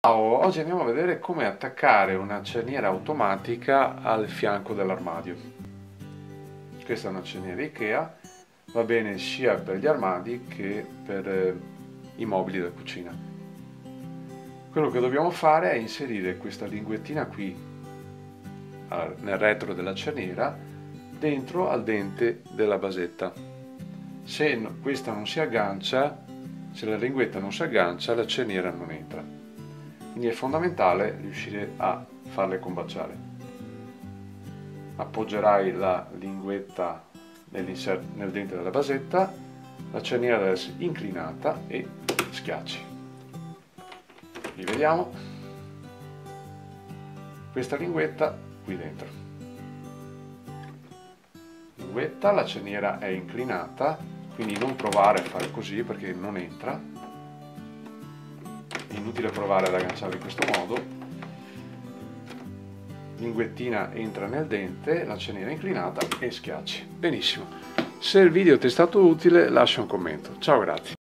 Ciao, oggi andiamo a vedere come attaccare una cerniera automatica al fianco dell'armadio. Questa è una cerniera Ikea, va bene sia per gli armadi che per eh, i mobili da cucina. Quello che dobbiamo fare è inserire questa linguettina qui nel retro della cerniera dentro al dente della basetta. Se questa non si aggancia, se la linguetta non si aggancia, la cerniera non entra quindi è fondamentale riuscire a farle combaciare. Appoggerai la linguetta nel dente della basetta, la cerniera deve essere inclinata e schiacci. Rivediamo. Questa linguetta qui dentro. Linguetta, la cerniera è inclinata, quindi non provare a fare così perché non entra inutile provare ad agganciare in questo modo. Linguettina entra nel dente la cerniera inclinata e schiacci. Benissimo. Se il video ti è stato utile lascia un commento. Ciao grazie